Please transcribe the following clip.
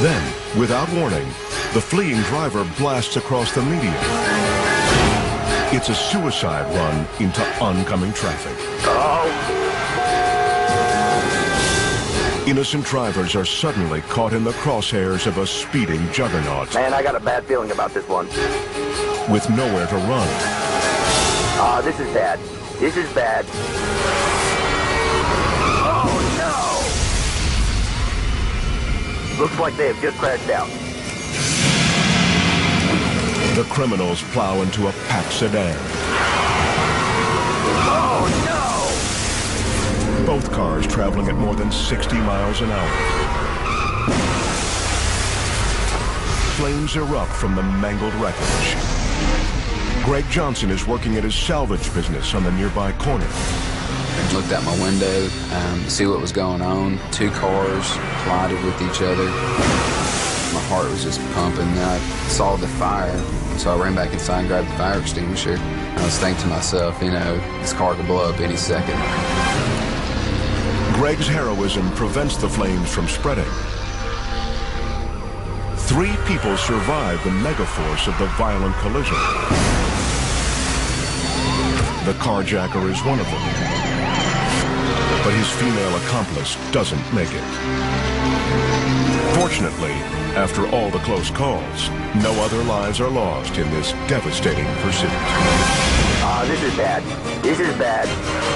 Then, without warning, the fleeing driver blasts across the median. It's a suicide run into oncoming traffic. Innocent drivers are suddenly caught in the crosshairs of a speeding juggernaut Man, I got a bad feeling about this one. with nowhere to run. Ah, this is bad. This is bad. Looks like they have just crashed out. The criminals plow into a packed sedan. Oh, no! Both cars traveling at more than 60 miles an hour. Flames erupt from the mangled wreckage. Greg Johnson is working at his salvage business on the nearby corner. Looked out my window um, to see what was going on. Two cars collided with each other. My heart was just pumping. I saw the fire, so I ran back inside and grabbed the fire extinguisher. I was thinking to myself, you know, this car could blow up any second. Greg's heroism prevents the flames from spreading. Three people survive the megaforce of the violent collision. The carjacker is one of them. But his female accomplice doesn't make it. Fortunately, after all the close calls, no other lives are lost in this devastating pursuit. Ah, this is bad. This is bad.